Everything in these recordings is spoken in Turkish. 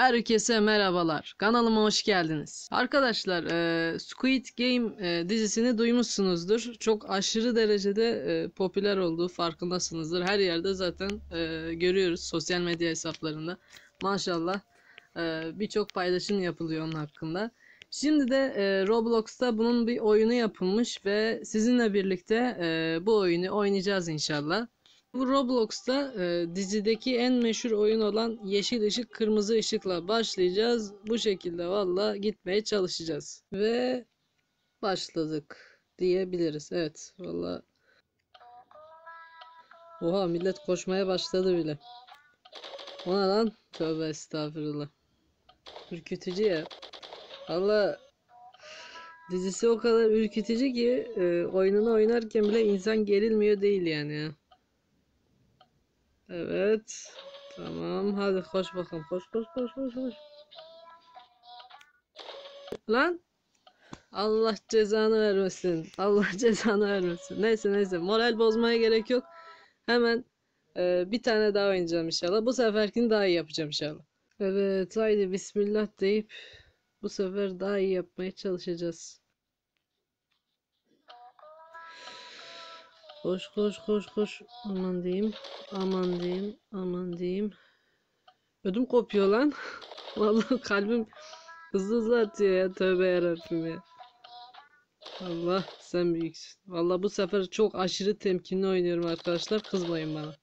Herkese merhabalar. Kanalıma hoş geldiniz. Arkadaşlar, e, Squid Game e, dizisini duymuşsunuzdur. Çok aşırı derecede e, popüler olduğu farkındasınızdır. Her yerde zaten e, görüyoruz sosyal medya hesaplarında. Maşallah e, birçok paylaşım yapılıyor onun hakkında. Şimdi de e, Roblox'ta bunun bir oyunu yapılmış ve sizinle birlikte e, bu oyunu oynayacağız inşallah. Bu Roblox'ta e, dizideki en meşhur oyun olan yeşil ışık kırmızı ışıkla başlayacağız. Bu şekilde valla gitmeye çalışacağız. Ve başladık diyebiliriz. Evet valla. Oha millet koşmaya başladı bile. O ne lan? Tövbe estağfurullah. Ürkütücü ya. Valla dizisi o kadar ürkütücü ki e, oyununu oynarken bile insan gerilmiyor değil yani ya. Evet. Tamam. Hadi koş bakalım. Koş koş koş koş koş. Lan. Allah cezanı vermesin. Allah cezanı vermesin. Neyse neyse. Moral bozmaya gerek yok. Hemen e, bir tane daha oynayacağım inşallah. Bu seferkini daha iyi yapacağım inşallah. Evet. Haydi bismillah deyip bu sefer daha iyi yapmaya çalışacağız. Koş koş koş koş. Aman diyeyim. Aman diyeyim. Aman diyeyim. Ödüm kopuyor lan. Vallahi kalbim hızlı hızlı atıyor ya. Tövbe yarabbim ya. Allah sen büyüksün. Vallahi bu sefer çok aşırı temkinli oynuyorum arkadaşlar. Kızmayın bana.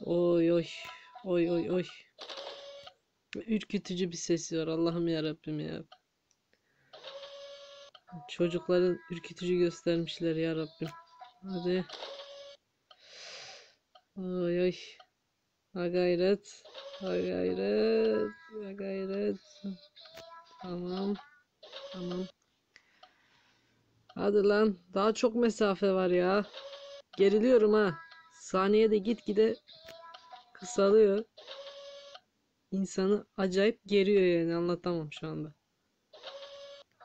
Oy oy. Oy oy oy. Ürkütücü bir sesi var. Allah'ım yarabbim ya. Çocukların ürkütücü göstermişler ya Rabbim. Hadi. Ay ay. Ha gayret. Ha gayret. Ha gayret. Tamam. Tamam. Hadi lan. Daha çok mesafe var ya. Geriliyorum ha. Saniyede gitgide kısalıyor. İnsanı acayip geriyor yani anlatamam şu anda.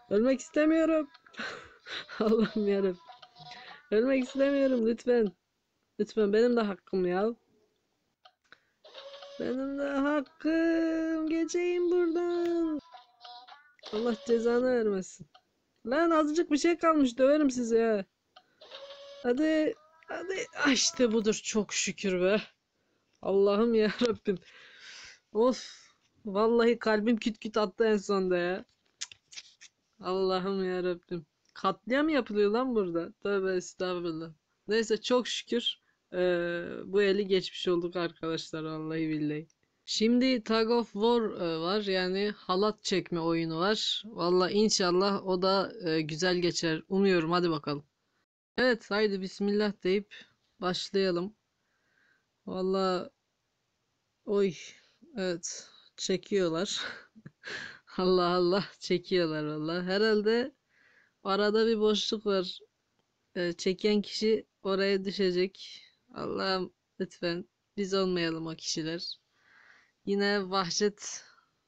Ölmek istemiyorum. Allah'ım yarabbim. Ölmek istemiyorum lütfen. Lütfen benim de hakkım ya. Benim de hakkım. Geçeyim buradan. Allah cezanı vermesin. Lan azıcık bir şey kalmış döverim sizi ya. Hadi. Hadi. Ah işte budur çok şükür be. Allah'ım ya Rabbim. Of. Vallahi kalbim küt küt attı en sonda ya. Allah'ım ya Rabbim. Katliam yapılıyor lan burada. Tövbe estağfurullah. Neyse çok şükür eee, bu eli geçmiş olduk arkadaşlar vallahi billahi. Şimdi Tug of War e, var yani halat çekme oyunu var. Vallahi inşallah o da e, güzel geçer. Umuyorum hadi bakalım. Evet haydi bismillah deyip başlayalım. Vallahi oy evet çekiyorlar. Allah Allah çekiyorlar valla. Herhalde arada bir boşluk var. Ee, çeken kişi oraya düşecek. Allah'ım lütfen biz olmayalım o kişiler. Yine Vahşet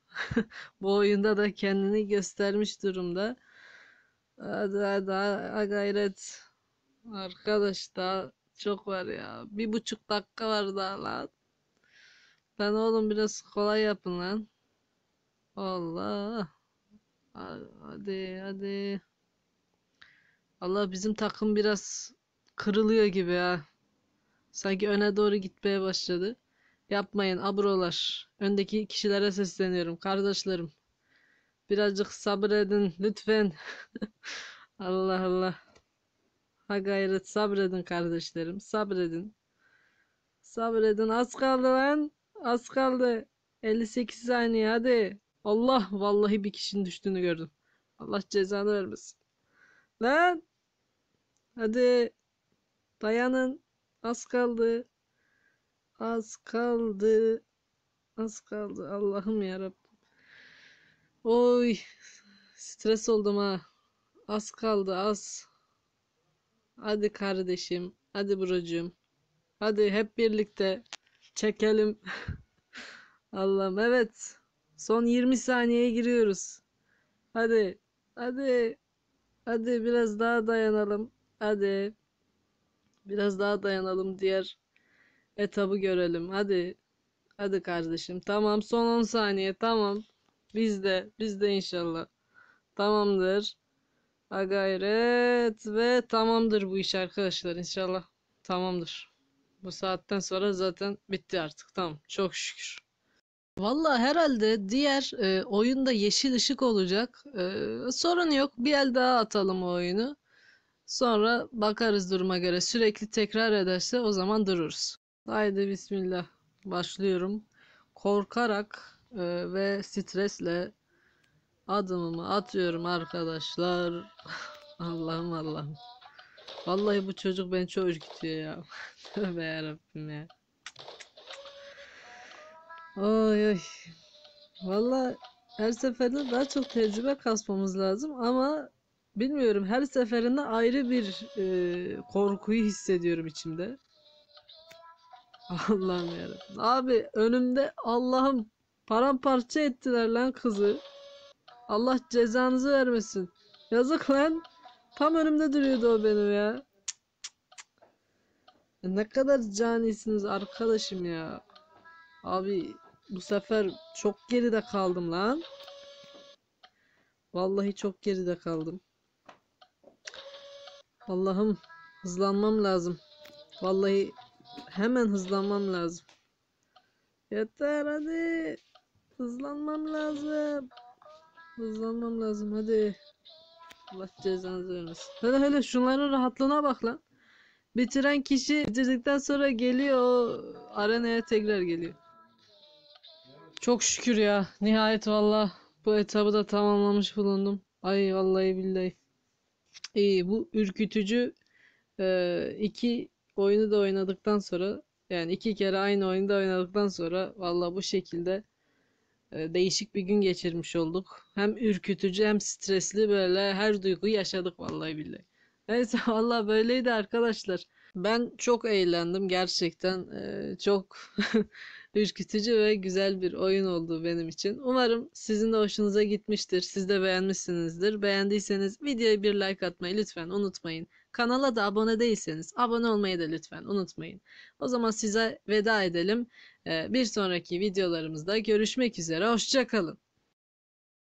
bu oyunda da kendini göstermiş durumda. Hadi hadi ha gayret. Arkadaş daha çok var ya. Bir buçuk dakika var daha lan. Ben oğlum biraz kolay yapın lan. Allah. Hadi hadi. Allah bizim takım biraz kırılıyor gibi ha. Sanki öne doğru gitmeye başladı. Yapmayın abrolar. Öndeki kişilere sesleniyorum kardeşlerim. Birazcık sabredin lütfen. Allah Allah. Ha gayret sabredin kardeşlerim. Sabredin. Sabredin. Az kaldı lan. Az kaldı. 58 saniye hadi. Allah vallahi bir kişinin düştüğünü gördüm. Allah cezanı vermesin. Lan. Hadi. Dayanın. Az kaldı. Az kaldı. Az kaldı. Allah'ım yarabbim. Oy. Stres oldum ha. Az kaldı az. Hadi kardeşim. Hadi brocuğum. Hadi hep birlikte çekelim. Allah'ım evet. Son 20 saniyeye giriyoruz. Hadi. Hadi. Hadi biraz daha dayanalım. Hadi. Biraz daha dayanalım. Diğer etabı görelim. Hadi. Hadi kardeşim. Tamam son 10 saniye. Tamam. Bizde. Bizde inşallah. Tamamdır. Ha gayret ve tamamdır bu iş arkadaşlar inşallah. Tamamdır. Bu saatten sonra zaten bitti artık. Tamam. Çok şükür. Vallahi herhalde diğer e, oyunda yeşil ışık olacak. E, sorun yok. Bir el daha atalım o oyunu. Sonra bakarız duruma göre. Sürekli tekrar ederse o zaman dururuz. Haydi bismillah. Başlıyorum. Korkarak e, ve stresle adımımı atıyorum arkadaşlar. Allah'ım Allah'ım. Vallahi bu çocuk beni çok ürkütüyor ya. Tövbe yarabbim ya. Oy oy. Vallahi her seferinde daha çok tecrübe kasmamız lazım ama bilmiyorum her seferinde ayrı bir e, korkuyu hissediyorum içimde. Allah'ım yarabbim. Abi önümde Allah'ım paramparça ettiler lan kızı. Allah cezanızı vermesin. Yazık lan. Tam önümde duruyordu o benim ya. Ne kadar canisiniz arkadaşım ya. Abi bu sefer çok geride kaldım lan. Vallahi çok geride kaldım. Allah'ım hızlanmam lazım. Vallahi hemen hızlanmam lazım. Yeter hadi. Hızlanmam lazım. Hızlanmam lazım hadi. Allah cezanızı vermesin. Hele hele şunların rahatlığına bak lan. Bitiren kişi bitirdikten sonra geliyor o arenaya tekrar geliyor. Çok şükür ya. Nihayet valla bu etabı da tamamlamış bulundum. Ay vallahi billahi. İyi bu ürkütücü e, iki oyunu da oynadıktan sonra yani iki kere aynı oyunu da oynadıktan sonra valla bu şekilde e, değişik bir gün geçirmiş olduk. Hem ürkütücü hem stresli böyle her duyguyu yaşadık vallahi billahi. Neyse valla böyleydi arkadaşlar. Ben çok eğlendim gerçekten. E, çok ürkütücü ve güzel bir oyun oldu benim için. Umarım sizin de hoşunuza gitmiştir. Siz de beğenmişsinizdir. Beğendiyseniz videoya bir like atmayı lütfen unutmayın. Kanala da abone değilseniz abone olmayı da lütfen unutmayın. O zaman size veda edelim. Ee, Bir sonraki videolarımızda görüşmek üzere. Hoşça kalın.